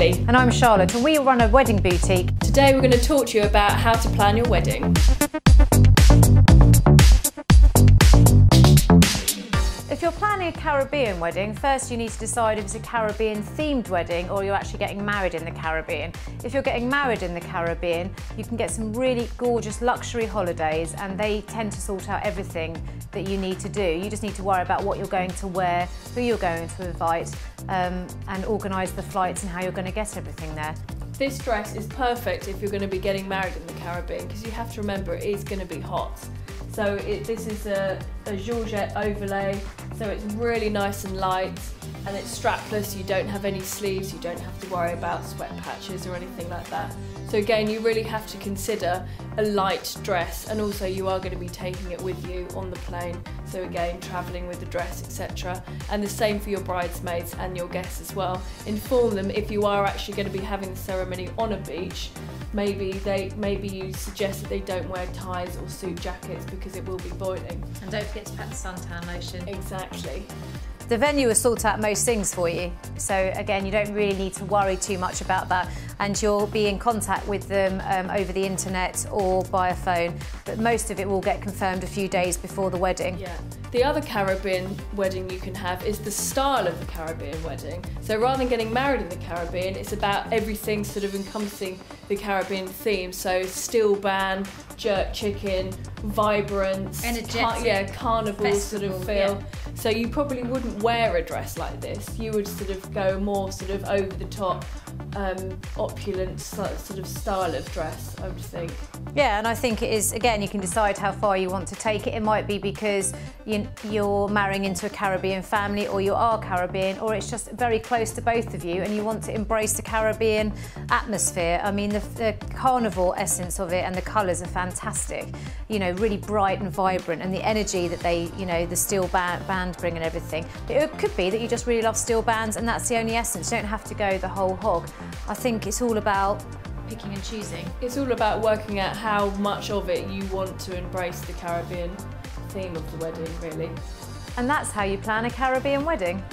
And I'm Charlotte, and we run a wedding boutique. Today we're going to talk to you about how to plan your wedding. Planning a Caribbean wedding, first you need to decide if it's a Caribbean themed wedding or you're actually getting married in the Caribbean. If you're getting married in the Caribbean, you can get some really gorgeous luxury holidays and they tend to sort out everything that you need to do. You just need to worry about what you're going to wear, who you're going to invite um, and organise the flights and how you're going to get everything there. This dress is perfect if you're going to be getting married in the Caribbean because you have to remember it is going to be hot. So it, this is a, a Georgette overlay, so it's really nice and light and it's strapless, you don't have any sleeves, you don't have to worry about sweat patches or anything like that. So again, you really have to consider a light dress and also you are going to be taking it with you on the plane. So again, travelling with the dress, etc. And the same for your bridesmaids and your guests as well. Inform them if you are actually going to be having the ceremony on a beach, maybe they maybe you suggest that they don't wear ties or suit jackets because it will be boiling. And don't forget to pack the suntan lotion. Exactly. The venue will sort out most things for you. So again, you don't really need to worry too much about that. And you'll be in contact with them um, over the internet or by a phone. But most of it will get confirmed a few days before the wedding. Yeah. The other Caribbean wedding you can have is the style of the Caribbean wedding. So rather than getting married in the Caribbean, it's about everything sort of encompassing the Caribbean theme. So steel band, jerk chicken, vibrance, energetic, yeah, carnival festival, sort of feel. Yeah. So you probably wouldn't wear a dress like this. You would sort of go more sort of over the top, um, opulent sort of style of dress, I would think. Yeah, and I think it is, again, you can decide how far you want to take it. It might be because you're marrying into a Caribbean family or you are Caribbean, or it's just very close to both of you and you want to embrace the Caribbean atmosphere. I mean, the, the carnival essence of it and the colours are fantastic. You know, really bright and vibrant and the energy that they, you know, the steel band, band bring and everything. It could be that you just really love steel bands and that's the only essence. You don't have to go the whole hog. I think it's all about picking and choosing. It's all about working out how much of it you want to embrace the Caribbean theme of the wedding, really. And that's how you plan a Caribbean wedding.